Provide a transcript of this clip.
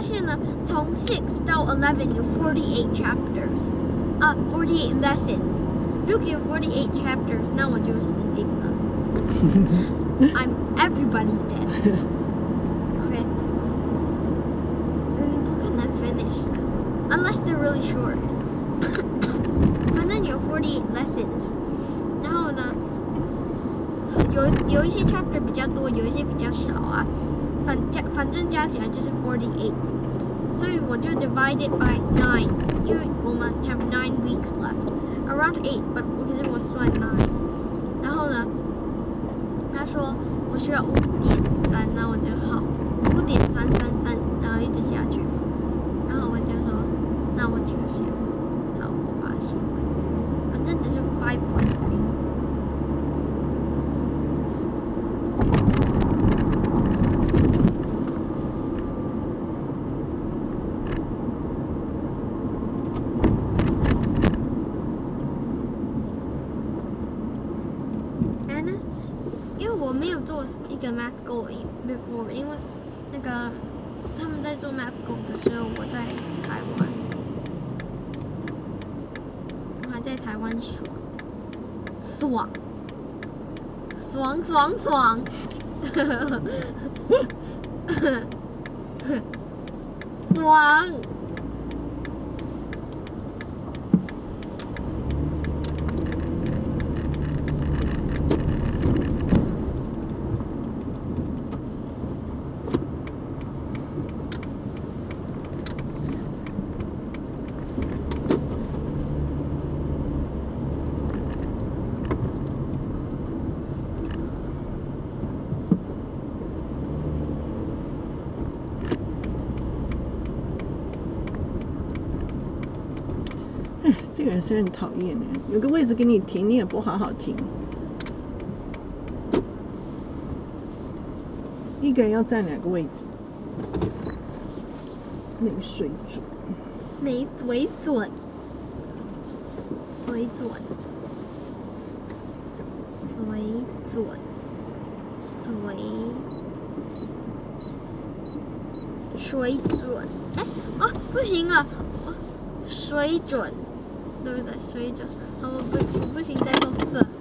现呢，从 six 到 eleven 有 forty eight chapters，啊，forty eight lessons。如果有 forty eight chapters，那我就死定了。I'm everybody's dead. Okay. 嗯，不可能 finish 的，unless they're really short. 反正有 forty eight lessons，然后呢，有有一些 chapter 比较多，有一些比较少啊。反加反正加起来就是 forty eight，所以我就 divided by nine，因为我们 have nine weeks left，around eight，but 我可是我算 nine，然后呢，他说我需要五点三，那我就好五点三三三，然后一直下去，然后我就说那我就写，好我把它写完，反正只是 five point three。然后呢，因为我没有做一个 math goal before，因为那个他们在做 math goal 的时候，我在台湾，我还在台湾爽，爽，爽爽爽，爽。哎，这个人真很讨厌的，有个位置给你停，你也不好好停。一个人要占两个位置，没水准。没水准，水准，水准，水，水准，哎，哦，不行了，哦，水准，对不对？水准，好，我不，我不行，再说四。